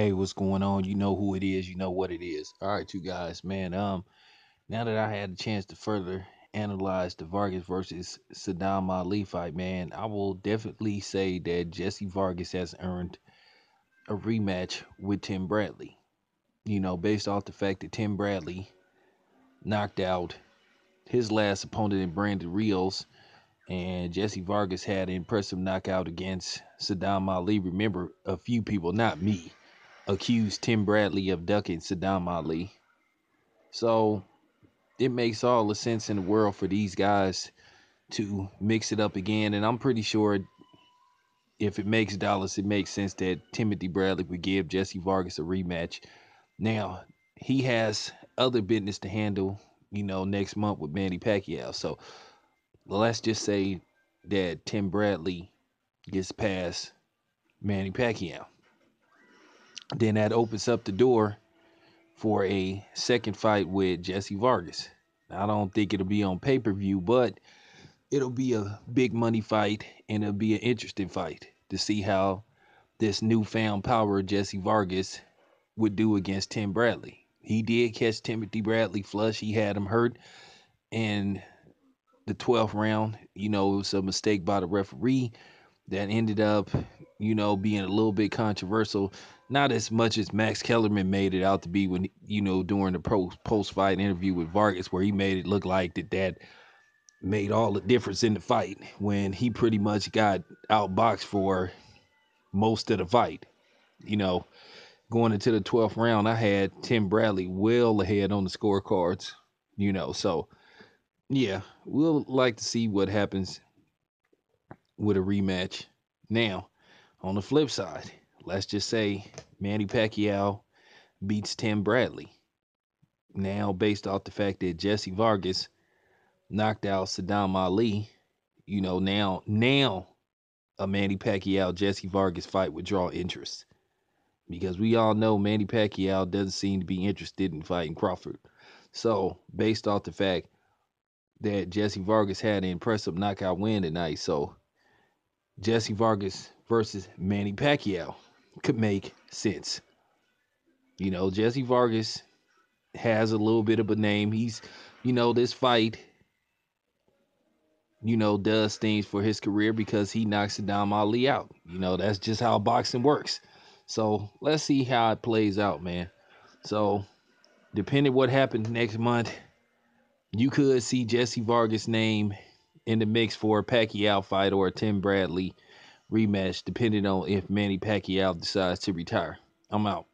Hey, what's going on? You know who it is. You know what it is. All right, you guys, man. Um, now that I had a chance to further analyze the Vargas versus Sadam Ali fight, man, I will definitely say that Jesse Vargas has earned a rematch with Tim Bradley. You know, based off the fact that Tim Bradley knocked out his last opponent in Brandon Rios, and Jesse Vargas had an impressive knockout against Sadam Ali. Remember, a few people, not me accused Tim Bradley of ducking Sadam Ali. So it makes all the sense in the world for these guys to mix it up again. And I'm pretty sure if it makes dollars, it makes sense that Timothy Bradley would give Jesse Vargas a rematch. Now, he has other business to handle, you know, next month with Manny Pacquiao. So let's just say that Tim Bradley gets past Manny Pacquiao then that opens up the door for a second fight with Jesse Vargas. I don't think it'll be on pay per view, but it'll be a big money fight and it'll be an interesting fight to see how this newfound power of Jesse Vargas would do against Tim Bradley. He did catch Timothy Bradley flush. He had him hurt in the 12th round. You know, it was a mistake by the referee that ended up, you know, being a little bit controversial not as much as Max Kellerman made it out to be when you know during the post fight interview with Vargas, where he made it look like that that made all the difference in the fight when he pretty much got outboxed for most of the fight. You know, going into the 12th round, I had Tim Bradley well ahead on the scorecards. You know, so yeah, we'll like to see what happens with a rematch. Now, on the flip side, let's just say Manny Pacquiao beats Tim Bradley. Now, based off the fact that Jesse Vargas knocked out Sadam Ali, you know, now now a Manny Pacquiao Jesse Vargas fight would draw interest. Because we all know Manny Pacquiao doesn't seem to be interested in fighting Crawford. So, based off the fact that Jesse Vargas had an impressive knockout win tonight, so Jesse Vargas versus Manny Pacquiao could make sense. You know, Jesse Vargas has a little bit of a name. He's, you know, this fight, you know, does things for his career because he knocks Sadam Ali out. You know, that's just how boxing works. So let's see how it plays out, man. So, depending what happens next month, you could see Jesse Vargas' name in the mix for a Pacquiao fight or a Tim Bradley rematch, depending on if Manny Pacquiao decides to retire. I'm out.